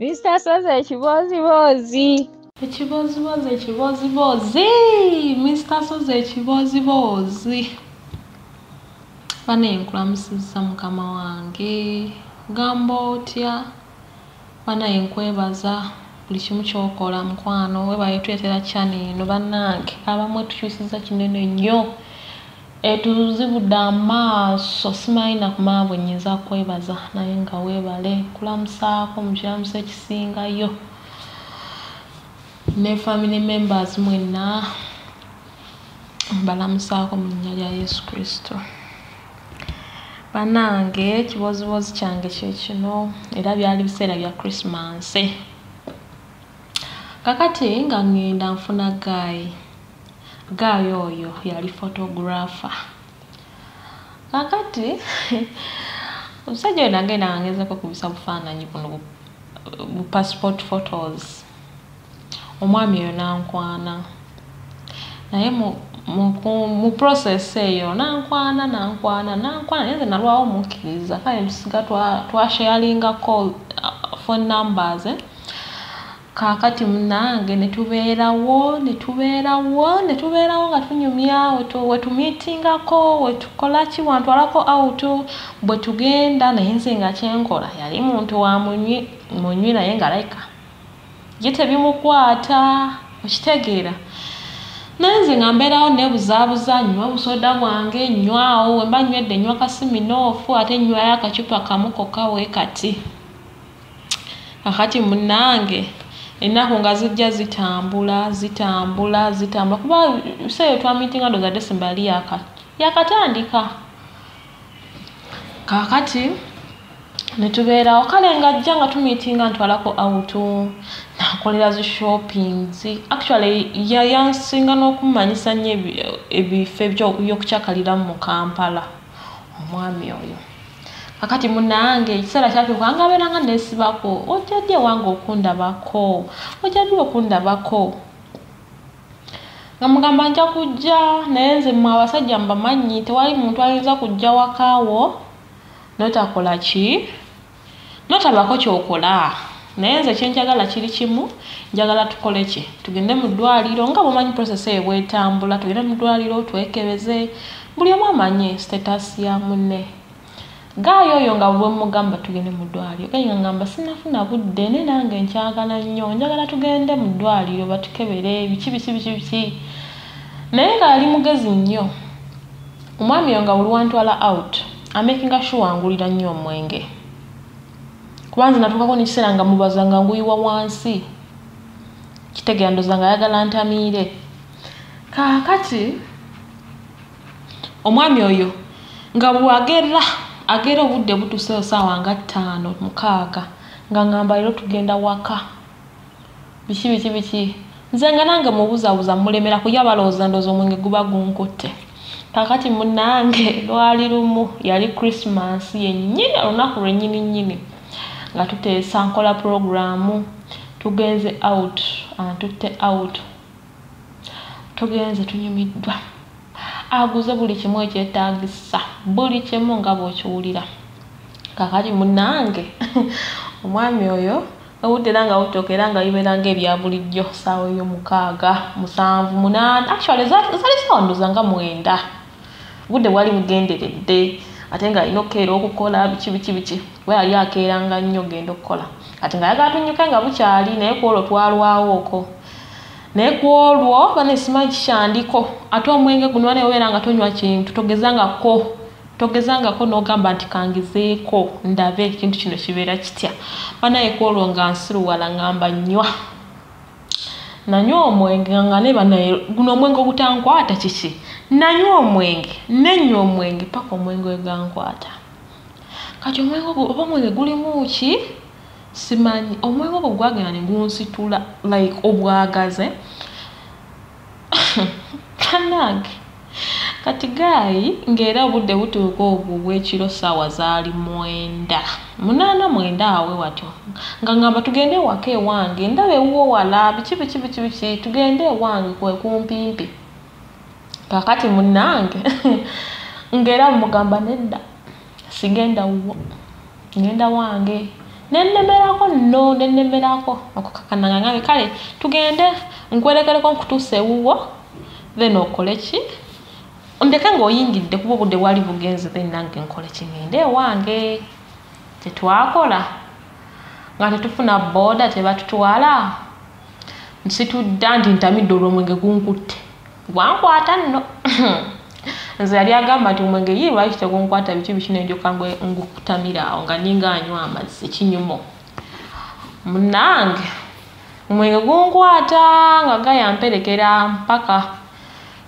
Mr. Soza ekiboozibozi. Ekiboozibozi ekiboozibozi Mr. Soza ekiboozibozi bane nkulamusizza mukama wange gamba otya banaye nkwebaza buli kimu kyokola mukwano webaye tuletera cyane eno bannange abamu etukyusiza kinene nnyo etuzibudde amaaso simanyi nakumala bwe nnyinza kwebaza naye nga weebale kulamusaako mu kiramuso ekisingayo. Ne family members mwenna mbalamusaako mu linnya lya yesu kristo. Bannange ekibozibozi kyange kyekino era byali biseera bya krisimansi kakati nga ngenda nfuna gaayi gaayi oyo yali photographer. Kakati omusajja oyo nagenda ngezako kubisa bufaananyi buno bu passport photos. Omwami oyo nankwana. Naye mu process eyo nankwana nankwana nankwana. Naye nze nalwawo mukkiriza. Kale tusiga twasharingako phone numbers kaakati munange netubeerawo netubeerawo netubeerawo nga tunyumya wetumiitingako wetukolaki wantwalako out bwe tugenda naye nze nga kyenkola yali muntu wa munywi naye nga layika ye tebimukwata okitegeera. Naye nze nga mbeerawo nebuzaabuza nywa obusoda bwange nywawo wemba nywedde nywa kasiminoofu ate nywayo akacupa kamu kokka we kati. Kakati munange ennaku nga zijja zitambula zitambula zitambula. Kuba biseeyo twamitinga ndooza desemba yali yakatandika kakati netubeerawo kale nga ajja nga tumiitinga ntwalako autu nakolera zi shoppings. Actually yansinga n'okumanyisa nnyo ebifo byokukyakaliramu mu kampala. Omwami oyo kakati munange ekiseera kyatuuka nga abeeranga neesibako ojja ddi ewange okundabako ojja ddi okundabako nga mugamba nja kujja naye nze mmwe abasajja mbamanyi tewali muntu ayinza kujja wakaawo notakola ki? Notabako kyokola? Naye nze kyenjagala kiri kimu njagala tukole ki? Tugende mu ddwaliro nga bwemanyi process eyo bwetambula tugende mu ddwaliro twekebeze buli omu amanye status ya munne gaayo oyo nga bwemugamba tugende mu ddwaliro. Gaye nga ngamba sinafuna budde naye nange nkyagala nnyo njagala tugende mu ddwaliro batukebere biki biki biki biki. Naye ngaali mugezi nnyo omwami oyo nga buli wantwala out amakinga sure angulira nnyo omwenge. Kuba nze natuukako nekiseera nga mubaza nga nguyiwa wansi. Kitegeera ndoza nga ayagala ntamiire. Kaakati omwami oyo nga bwagera agera obudde butuseeyo saawa nga ttaano mukaaga nga ngamba leero tugenda waka. Biki biki biki? Nze nga nange mubuzabuza mulemera kuya balowooza ndooza omwenge guba gunkutte. Kakati munange lwali lumu yali krisimansi yennyini olunaku lwennyini nnyini nga tuteesa nkola puroguramu tugenze out antutte out. Tugenze tunyumiddwa aguze buli kimu ekyetaagisa buli kimu nga bw'okiwulira. Kakati munange omwami oyo obudde era nga butuuka era nga bibeera nga ebya bulijjo saawa ey'omukaaga musanvu munaana. Actually zali saawa ndoza nga mwenda. Obudde bwali bugenderedde ate nga alina okukeera okukola biki biki biki. Kuba yali akeeranga nnyo ogenda okukola. Kati nga yagala tunyuke nga bukyali naye ku olwo twalwawo okwo naye ku olwo bane simanyi kikyandiko ate omwenge guno bane obeera nga tonywa kintu togezangako togezangako n'ogamba nti kangizeeko ndabe ekintu kino kibeera kitya? Banaye ku olwo nga nsiruwala ngamba nywa nanywa omwenge nga ne banaye guno omwenge ogutankwata kiki? Nanywa omwenge nenywa omwenge paka omwenge wegankwata kati omwenge oba omwenge gulimu ki simanyi. Omwenge ogwo gwagenda ne gunsitula like obwagaze. Kannange kati gaayi ng'era obudde butuuka obwo obwekiro saawa zaali mwenda. Munaana mwenda awe watyo. Nga ngamba tugende ewaka ewange ndaba ewuwo wala biki biki biki biki tugende ewange kwe kumpimpi. Kakati munange ng'era mugamba nedda sigenda wuwo ngenda wange nennemerako nno nennemerako. Okukakana ngambe kale tugende nkwerekereko nkutuusa ewuwo then okole ki? Ndeke ng'oyingidde kuba obudde bwali bugenze then nange nkole ki? Ngende ewange tetwakola. Nga tetufuna booda tebatutwala. Nsitudda nti ntamidde olw'omwenge gunkutte. Gwankwata nno nze yali agamba nti omwenge ye lwaki tegunkwata biki biki nendyoka ngukutamira awo nga ninga anywa amazzi ekinyumo munange omwenge gunkwata nga gayamperekera mpaka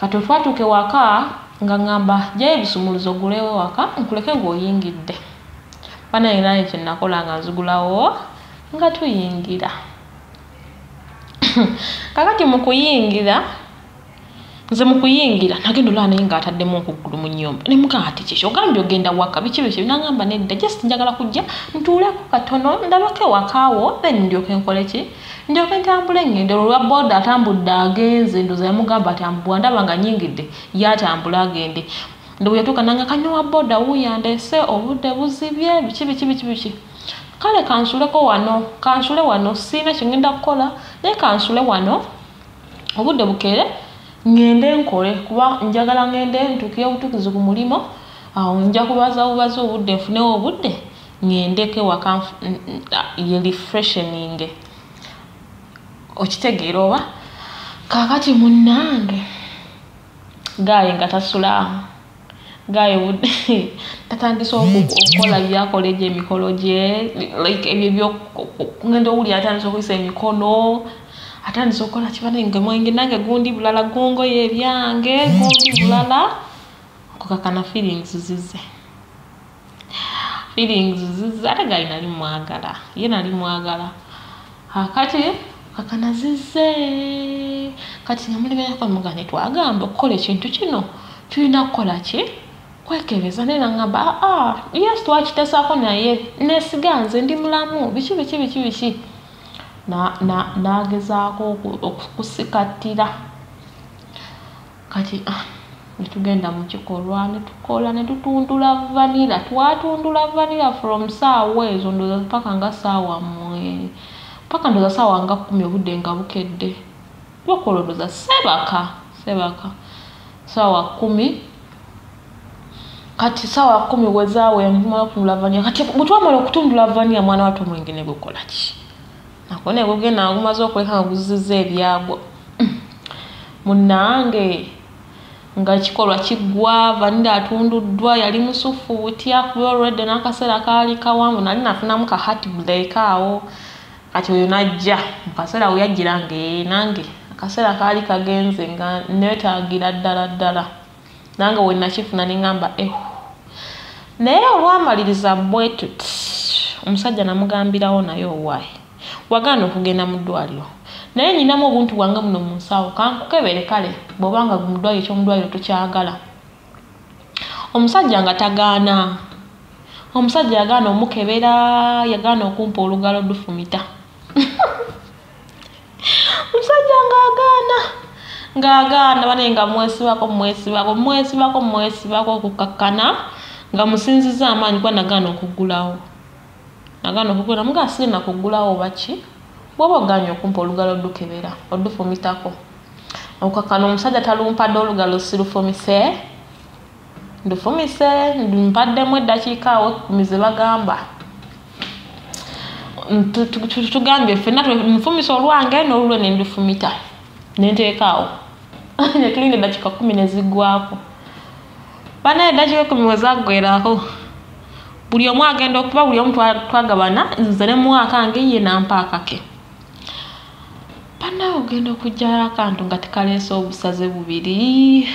kati otwatuuka ewaka nga ŋŋamba gyayo ebisumuluzo ogulewo ewaka nkuleke ng'oyingidde. Banaye naye kyenakola nga nzigulawo nga tuyingira. Kakati mu kuyingira nze mu kuyingira nagenda olaba naye ng'ataddemu okuggulu mu nnyumba. Ne mugamba ati kyekyo ogambye ogenda waka? Biki biki nagamba nedda just njagala kujja ntuuleko katono ndabako ewakaawo then ndyoke nkole ki? Ndyoke ntambule ngende olwa booda atambudde agenze ndoza yamugamba ati bwandaba nga nyingidde yatambule agende. Ndowe yatuuka nanga kanyowa booda wuyandeese obudde buzibye biki biki biki biki. Kale kansuleko wano kansule wano siina kyengenda kukola naye kansule wano obudde bukere ngende nkole kuba njagala ngende ntuukire obutuukizi ku mulimo awo nja kubaza bubazi obudde nfunewo obudde ngendeko ewaka ye refreshening. Okitegeera oba? Kakati munnange gaaye nga tasulaamu gaaye budde tatandise okukola byakola egyo emikolo gye ebyo byokugenda owulira atandise okuyisa emikono atandise okukola kibanenge mwenge nange gundi bulala gungoye ebyange gundi bulala. Okukakana feelings zize. Feelings zize ate gaali nali mwagala ye nali mwagala. Akati kakana zize. Kati namulemerako muga netwagamba okukola ekintu kino. Tulina kukola ki? Kwekebeza naye nagamba aa yes twakitesaako naye. Nesiga nze ndi mulamu. Biki biki biki biki nagezaako okusikatira kati netugenda mukikolwa netukola netutundula vanira twatundula vanira from saawa ezo ndoza paka nga saawa mwe paka ndoza saawa nga kumi obudde nga bukedde. Bakola ndoza sebaka sebaka saawa kumi kati saawa kumi wezaawe ntumala kutundula vanira kati bwetwamala okutundula vanira mwana watu omwenge ne gukola ki nako ne gugenda nga gumaze okuleka nga guziza ebyagwo munange nga kikolwa kiggwa vanira atunduddwa yali musufuutya kuba olwedde n'akaseera kaali kawanvu nali nafunamu ka hat break awo. Kati oyo najja mukaseera we yajjira nga nange akaseera kaali kagenze nga neetaagira ddala ddala. Nange we nakifuna neŋŋamba ehu naye olwamaliriza bwetuti omusajja namugambirawo naye owaaye wagaana okugenda mu ddwaliro. Naye nyinamu obuntu bwange buno mu nsawo kankukebere kale bw'obanga mu ddwaliro ekyomudwaliro tokyagala. Omusajja nga tagaana. Omusajja yagaana omukebera yagaana okumpa olugalo dufumita. Omusajja ngaagaana ngaagaana banaye nga mwesibako mwesibako mwesibako mwesibako okukakkana nga musinziza amaanyi kuba nagaana okuggulawo nagaana okuggula mugaa sire nakuggulawo baki bwoba oganye okumpa olugalo odukebera odufumitako okakkana omusajja talumpadde olugalo sirufumise? Ndufumise mpaddemu eddakiika awo ekumi ze bagamba. Tugambye fenna nfumisa olwange n'olulwe nendifumita nenteekaawo netulinga eddakiika kumi nezigwako banaye eddakiika ekumi wezaggwerako buli omu agenda okuba buli omu twagabana nze ne muwakange ye nampa akake banaye ogenda okugyayo akantu nga tekaleese obusaze bubiri.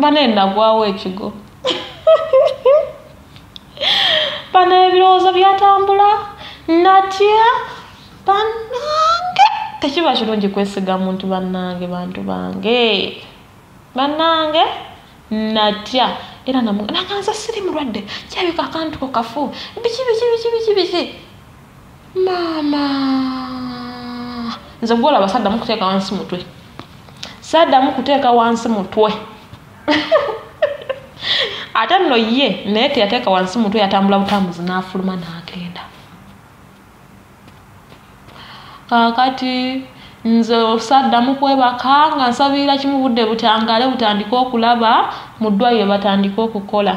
Banaye nagwawo ekigo. Banaye ebirowoozo byatambula. Natya bannange tekiba kirungi kwesiga muntu bannange bantu bange. Bannange natya era naganza siri mulwadde kyabika akantu ko kafu biki biki biki biki biki maama nze gwolaba saddamu kuteeka wansi mutwe saddamu kuteeka wansi mutwe ate nno ye. Naye teyateeka wansi mutwe yatambula butambuzi n'afuluma n'agenda kaakati nze osaddamu kwebaka nga nsabirira kimu budde butangale butandike okulaba mu ddwaliro batandike okukola.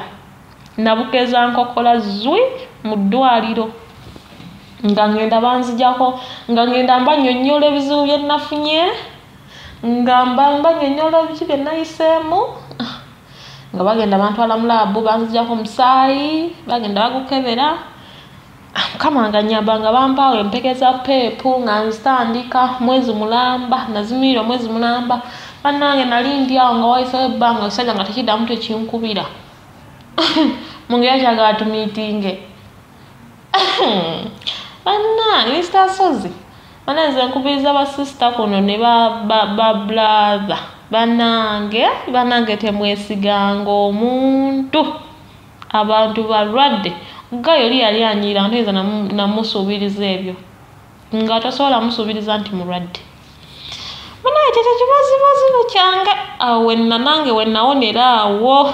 Nabukeza nkokola zwi mu ddwaliro. Nga ngenda banzijako nga ngenda mbanyonyola ebizibu bye nafunye nga mba mbanyonyola ebiki bye nayiseemu. Nga bagenda bantwala mu laabu banzijako omusaayi bagenda bagukebera mukama nga nyamba nga bampaawo empeke za peepu nga nzitandika mwezi mulamba nazimirira omwezi mulamba. Bannange nali ndyawo nga wayisewo ebbanga ekisajja nga tekiddamu tekinkubira mungeri kyagala tumiitinge bannange mr sozi bananze nkubiriza basisita kuno ne babrathe bannange bannange temwesiganga omuntu. Abantu balwadde gayo oli yali anyiira nga toyinza namusuubiriza ebyo. Nga tosobola musuubiriza nti mulwadde. Munaye kyekyo kibazibazibu kyange awo wenna nange wenawonera awo.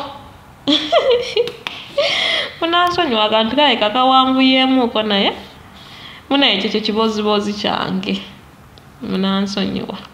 Munansonyiwaga nti kaleka kawanvuyeemuuko naye? Munaye kyekyo kibozibozi kyange. Munansonyiwa